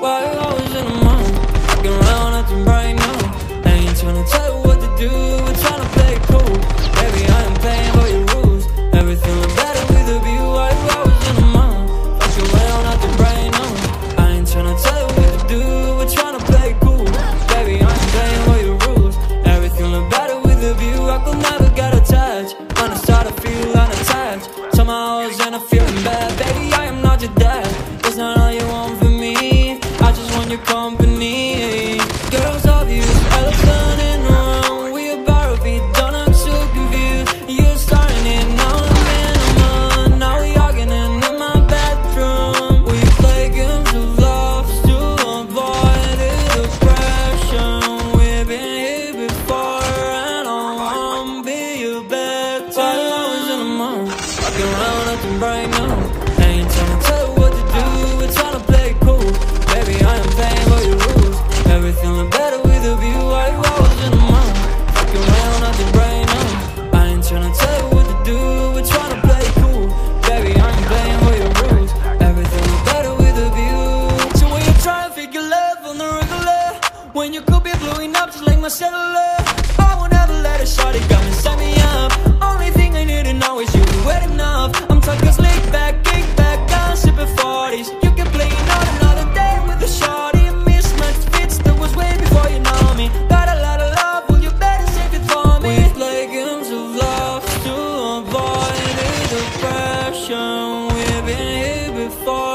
Why you always in the mood? Fucking around acting right now. I ain't trying to tell you what to do, we're tryna play it cool. Baby, I am playing by your rules. Everything look better with a view. Why you always in the mood? Fucking around acting right now. I ain't tryna tell you what to do, we're tryna play it cool. Baby, I am playing by your rules. Everything look better with a view. I could never get attached. When I start to feel unattached, somehow I was in a feeling I your company. Girls obvious, elephant the room. We about to be done. I'm so confused. You're starting it now. I'm in a month. Now we arguing in my bedroom. We play games of love to avoid the depression. We've been here before, and I won't be your bed. While I was in the mood, walking around acting bright now. When you could be blowing up just like my cellular, I will never let a shawty come and set me up. Only thing I need to know is you wet enough. I'm talking slick back, kick back, down, sipping 40s. You can play on another day with a shawty. A mismatched fits that was way before you know me. Got a lot of love, well you better save it for me. We play games of love to avoid the depression. We've been here before.